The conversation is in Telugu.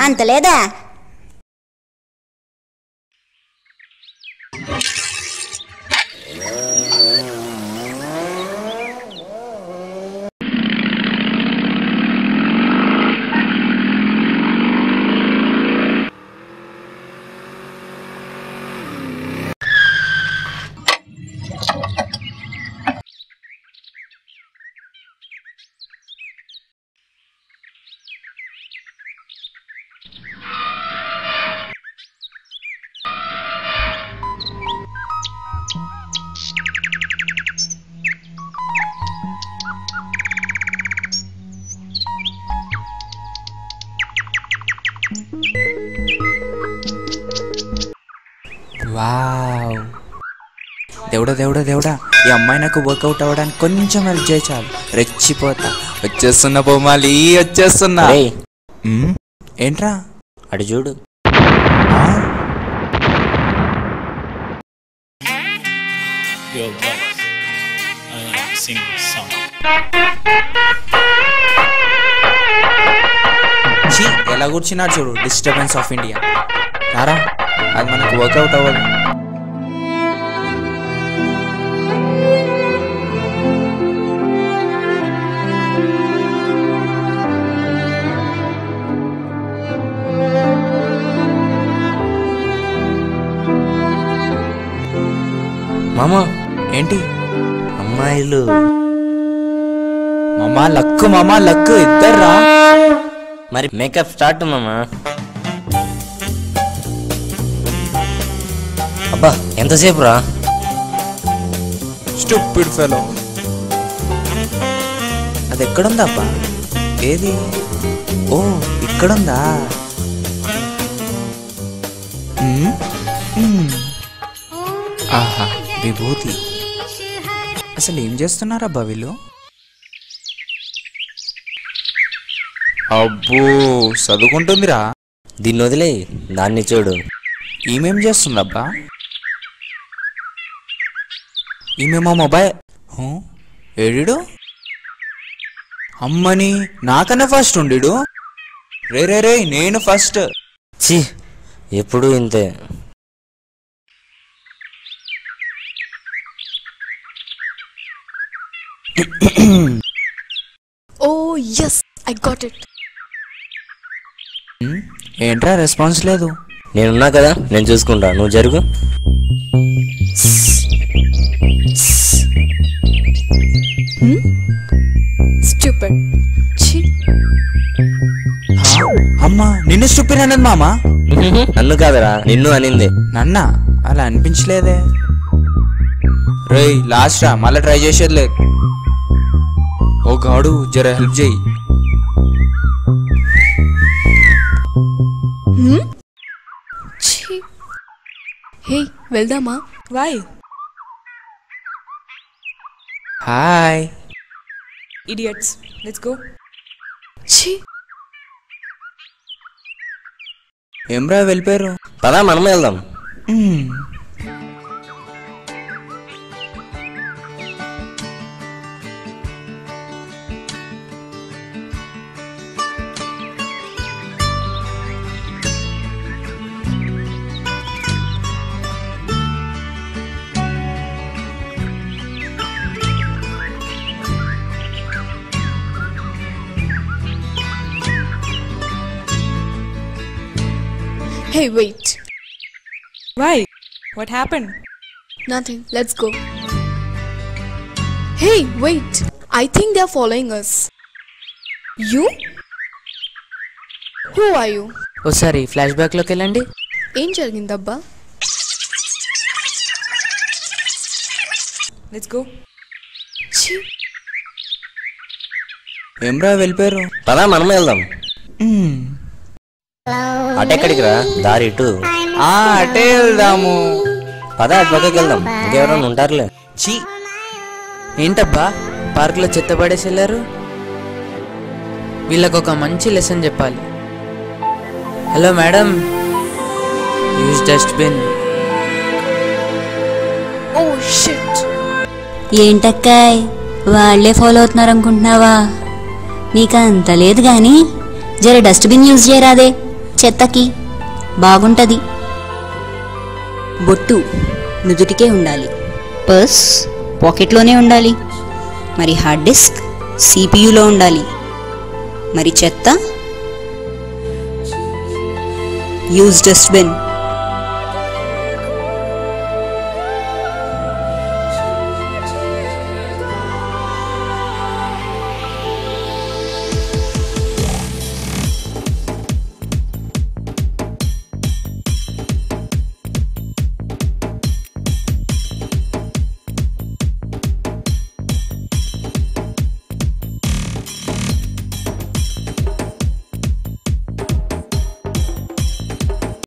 అంత లేదా? వావ్. దేవుడా దేవుడా దేవుడా. ఈ అమ్మాయి నాకు వర్కౌట్ అవ్వడానికి కొంచెం హెల్ప్ చేయి చాలు. రెచ్చిపోతా. వచ్చేస్తున్నా బొమ్మాలి వచ్చేస్తున్నా. ఏంట్రా? అటు చూడు. your voice sing this song. ఎలా కూర్చున్నాడు చూడు డిస్టర్బెన్స్ ఆఫ్ ఇండియా రారా? అది మనకు వర్కౌట్ అవ్వదు. మామ ఏంటి? అమ్మాయిలు. మామా లక్కు మామా లక్కు ఇద్దర్రా? మరి మేకప్ స్టార్ట్ మామ? అబ్బా ఎంతసేపు రా? Stupid fellow. అది ఎక్కడుందబ్బా ఏది? ఓ ఇక్కడుందా. ఆహా విభూతి. అసలు ఏం చేస్తున్నారబ్బా వీళ్ళు? అబ్బో చదువుకుంటుందిరా. దీన్ని వదిలే దాన్ని చూడు. ఈమెం చేస్తుందబ్బా? ఈమెమో మొబైల్ హూ? ఏడిడు? అమ్మని నాకన్నా ఫస్ట్ ఉండిడు? రే రే రే నేను ఫస్ట్. ఛీ ఎప్పుడు ఇంతే. Oh, yes, I got it. ఏంట్రా రెస్పాన్స్ లేదు? నేనున్నా కదా నేను చూసుకుంటా. నువ్వు జరుగు? అమ్మా నిన్ను స్టూపిడ్ అన్నది మామా? నన్ను కాదరా నిన్ను అనింది. నన్న? అలా అనిపించలేదే. రేయ్ లాస్ట్ రా మళ్ళీ ట్రై చేసేది లేదు. ఓ గాడు జర హెల్ప్ చేయి. Hey, వెళ్దామా? వై హాయ్. Idiots. Let's go. ఛీ. ఏమ్రా వెళ్ళిపోయారు? పదా మనమే వెళ్దాం. Hey, wait. Why? What happened? Nothing. Let's go. Hey, wait. I think they're following us. You? Who are you? ఒకసారి ఫ్లాష్ బ్యాక్లోకి వెళ్ళండి ఏం జరిగిందబ్బా Let's go. ఛీ ఏమ్రా వెళ్ళిపోయారు పదా మనమే వెళ్దాం. అటెక్కడికి రా దారి ఇటు. ఆ అటే వెళ్దాము. పదా అటు పక్కకి వెళ్దాం. ఇంకెవరైనా ఉంటారులే. చీ ఏంటబ్బా? పార్కులో చెత్త పడేసి వెళ్ళారు? వీళ్ళకు ఒక మంచి లెసన్ చెప్పాలి. Hello madam. Use dustbin oh shit ఏంటక్కాయ్? వాళ్ళే ఫాలో అవుతున్నారు అనుకుంటున్నావా నీకు అంత లేదు గాని జర డస్ట్బిన్ యూజ్ చేయరాదే. చెత్తకి బాగుంటది. బొట్టు నుదుటికే ఉండాలి. పర్స్ పాకెట్లోనే ఉండాలి. మరి హార్డ్ డిస్క్ సిపియులో ఉండాలి. మరి చెత్త యూజ్ డస్ట్బిన్